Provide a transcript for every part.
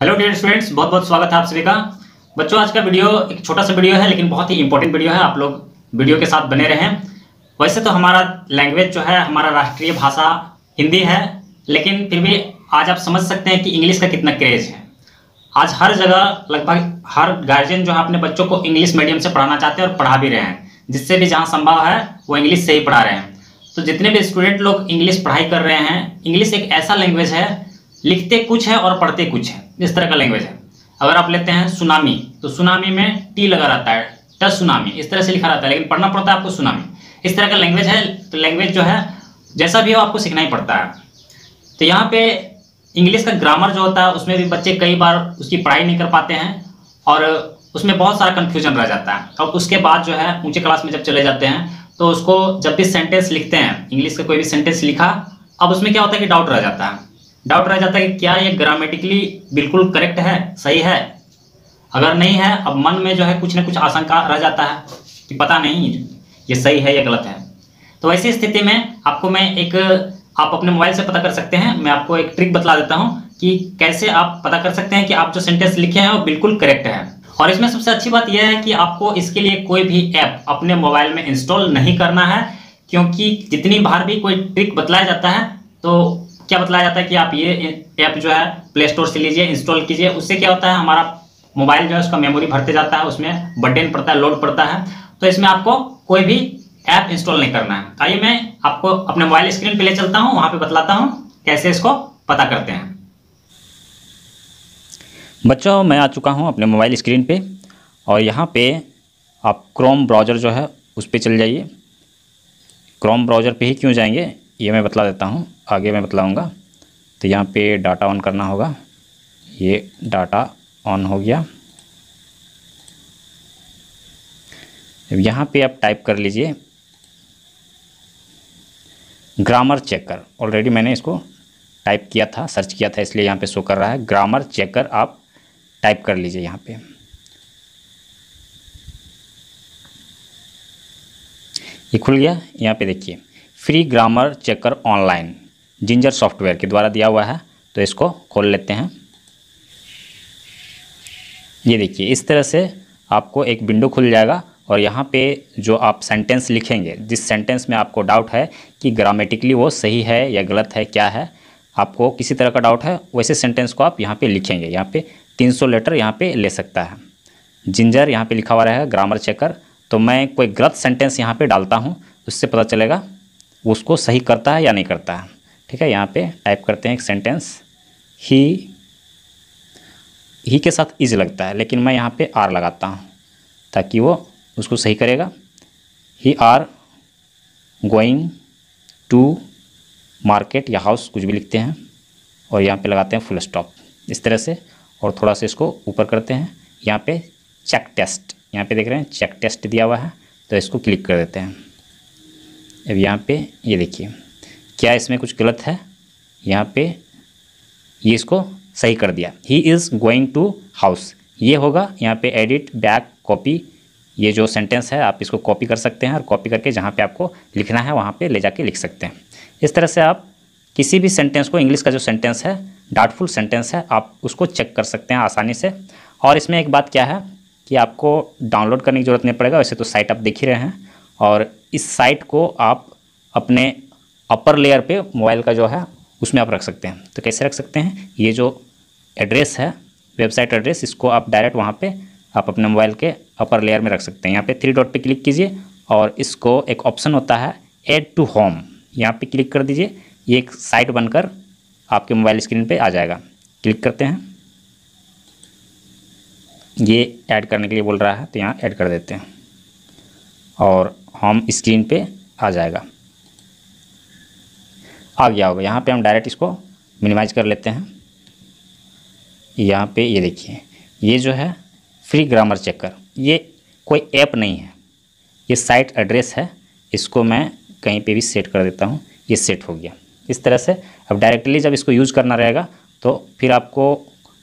Hello dear students बहुत बहुत स्वागत है आप सभी का। बच्चों, आज का वीडियो एक छोटा सा वीडियो है, लेकिन बहुत ही इंपॉर्टेंट वीडियो है। आप लोग वीडियो के साथ बने रहें। वैसे तो हमारा लैंग्वेज जो है, हमारा राष्ट्रीय भाषा हिंदी है, लेकिन फिर भी आज आप समझ सकते हैं कि इंग्लिश का कितना क्रेज है। आज हर जगह, लगभग हर गार्जियन जो है, अपने बच्चों को इंग्लिश मीडियम से पढ़ाना चाहते हैं और पढ़ा भी रहे हैं। जिससे भी जहाँ संभव है, वो इंग्लिश से ही पढ़ा रहे हैं। तो जितने भी स्टूडेंट लोग इंग्लिश पढ़ाई कर रहे हैं इंग्लिश एक ऐसा लैंग्वेज है, लिखते कुछ है और पढ़ते कुछ है। इस तरह का लैंग्वेज है। अगर आप लेते हैं सुनामी तो सुनामी में टी लगा रहता है ट सुनामी इस तरह से लिखा रहता है, लेकिन पढ़ना पड़ता है आपको सुनामी इस तरह का लैंग्वेज है तो लैंग्वेज जो है, जैसा भी हो आपको सीखना ही पड़ता है। तो यहाँ पे इंग्लिश का ग्रामर जो होता है, उसमें भी बच्चे कई बार उसकी पढ़ाई नहीं कर पाते हैं, और उसमें बहुत सारा कन्फ्यूज़न रह जाता है। और उसके बाद जो है, ऊँचे क्लास में जब चले जाते हैं तो उसको जब भी सेंटेंस लिखते हैं इंग्लिश का कोई भी सेंटेंस लिखा, अब उसमें क्या होता है कि डाउट रह जाता है। डाउट रह जाता है कि क्या ये ग्रामेटिकली बिल्कुल करेक्ट है, सही है? अगर नहीं है, अब मन में जो है कुछ ना कुछ आशंका रह जाता है कि पता नहीं ये सही है या गलत है। तो ऐसी स्थिति में आपको मैं एक, आप अपने मोबाइल से पता कर सकते हैं। मैं आपको एक ट्रिक बतला देता हूँ कि कैसे आप पता कर सकते हैं कि आप जो सेंटेंस लिखे हैं वो बिल्कुल करेक्ट है। और इसमें सबसे अच्छी बात यह है कि आपको इसके लिए कोई भी ऐप अपने मोबाइल में इंस्टॉल नहीं करना है, क्योंकि जितनी बार भी कोई ट्रिक बतलाया जाता है तो क्या बताया जाता है कि आप ये ऐप जो है प्ले स्टोर से लीजिए इंस्टॉल कीजिए। उससे क्या होता है, हमारा मोबाइल जो है, उसका मेमोरी भरते जाता है, उसमें बटन पड़ता है लोड पड़ता है। तो इसमें आपको कोई भी ऐप इंस्टॉल नहीं करना है। आइए मैं आपको अपने मोबाइल स्क्रीन पे ले चलता हूँ, वहाँ पे बतलाता हूँ कैसे इसको पता करते हैं। बच्चों, मैं आ चुका हूँ अपने मोबाइल स्क्रीन पे और यहाँ पे आप क्रोम ब्राउज़र जो है, उस पर चल जाइए। क्रोम ब्राउज़र पे ही क्यों जाएँगे? ये मैं बतला देता हूँ, आगे मैं बतलाऊँगा। तो यहाँ पे डाटा ऑन करना होगा। ये डाटा ऑन हो गया। यहाँ पे आप टाइप कर लीजिए। ग्रामर चेकर ऑलरेडी मैंने इसको टाइप किया था सर्च किया था, इसलिए यहाँ पे शो कर रहा है। ग्रामर चेकर आप टाइप कर लीजिए यहाँ पे। ये खुल गया। यहाँ पे देखिए। Free grammar checker online, Ginger software के द्वारा दिया हुआ है तो इसको खोल लेते हैं। ये देखिए, इस तरह से आपको एक विंडो खुल जाएगा और यहाँ पे जो आप सेंटेंस लिखेंगे, जिस सेंटेंस में आपको डाउट है कि ग्रामेटिकली वो सही है या गलत है, क्या है, आपको किसी तरह का डाउट है, वैसे सेंटेंस को आप यहाँ पे लिखेंगे। यहाँ पे 300 लेटर यहाँ पे ले सकता है। जिंजर यहाँ पे लिखा हुआ रहेगा, ग्रामर चेकर। तो मैं कोई गलत सेंटेंस यहाँ पे डालता हूँ, उससे पता चलेगा उसको सही करता है या नहीं करता है? ठीक है, यहाँ पे टाइप करते हैं एक सेंटेंस ही ही के साथ इज़ लगता है, लेकिन मैं यहाँ पे आर लगाता हूँ, ताकि वो उसको सही करेगा. He are going to market या हाउस कुछ भी लिखते हैं, और यहाँ पे लगाते हैं फुल स्टॉप इस तरह से, और थोड़ा सा इसको ऊपर करते हैं. यहाँ पे चेक टेस्ट यहाँ पे देख रहे हैं चेक टेस्ट दिया हुआ है तो इसको क्लिक कर देते हैं. अब यहाँ पे ये देखिए, क्या इसमें कुछ गलत है? यहाँ पे ये इसको सही कर दिया। He is going to house ये होगा, यहाँ पे एडिट बैक कॉपी ये जो सेंटेंस है, आप इसको कॉपी कर सकते हैं और कॉपी करके जहाँ पे आपको लिखना है, वहाँ पे ले जाके लिख सकते हैं। इस तरह से आप किसी भी सेंटेंस को इंग्लिश का जो सेंटेंस है डाउटफुल सेंटेंस है, आप उसको चेक कर सकते हैं आसानी से। और इसमें एक बात क्या है कि आपको डाउनलोड करने की ज़रूरत नहीं पड़ेगा, वैसे तो साइट आप देख ही रहे हैं। और इस साइट को आप अपने अपर लेयर पे मोबाइल का जो है, उसमें आप रख सकते हैं। तो कैसे रख सकते हैं? ये जो एड्रेस है वेबसाइट एड्रेस इसको आप डायरेक्ट वहाँ पे आप अपने मोबाइल के अपर लेयर में रख सकते हैं। यहाँ पे थ्री डॉट पे क्लिक कीजिए और इसको एक ऑप्शन होता है एड टू होम यहाँ पे क्लिक कर दीजिए, ये एक साइट बनकर आपके मोबाइल स्क्रीन पे आ जाएगा। क्लिक करते हैं। ये ऐड करने के लिए बोल रहा है तो यहाँ ऐड कर देते हैं। और होम स्क्रीन पे आ जाएगा। आ गया होगा? यहाँ पे हम डायरेक्ट इसको मिनिमाइज कर लेते हैं। यहाँ पे ये देखिए, ये जो है फ्री ग्रामर चेकर ये कोई ऐप नहीं है। ये साइट एड्रेस है, इसको मैं कहीं पे भी सेट कर देता हूँ, ये सेट हो गया। इस तरह से अब डायरेक्टली जब इसको यूज़ करना रहेगा तो फिर आपको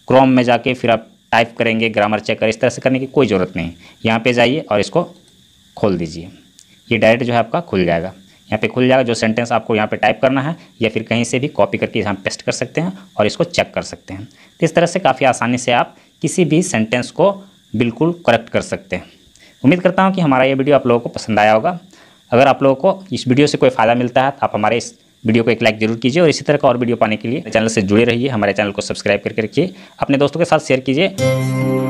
क्रोम में जाके फिर आप टाइप करेंगे ग्रामर चेकर इस तरह से करने की कोई ज़रूरत नहीं। यहाँ पे जाइए और इसको खोल दीजिए। ये डायरेक्ट जो है आपका खुल जाएगा। यहाँ पे खुल जाएगा, जो सेंटेंस आपको यहाँ पे टाइप करना है, या फिर कहीं से भी कॉपी करके यहाँ पेस्ट कर सकते हैं और इसको चेक कर सकते हैं। तो इस तरह से काफ़ी आसानी से आप किसी भी सेंटेंस को बिल्कुल करेक्ट कर सकते हैं। उम्मीद करता हूँ कि हमारा ये वीडियो आप लोगों को पसंद आया होगा। अगर आप लोगों को इस वीडियो से कोई फ़ायदा मिलता है तो आप हमारे इस वीडियो को एक लाइक ज़रूर कीजिए और इसी तरह का और वीडियो पाने के लिए चैनल से जुड़े रहिए, हमारे चैनल को सब्सक्राइब करके रखिए। अपने दोस्तों के साथ शेयर कीजिए।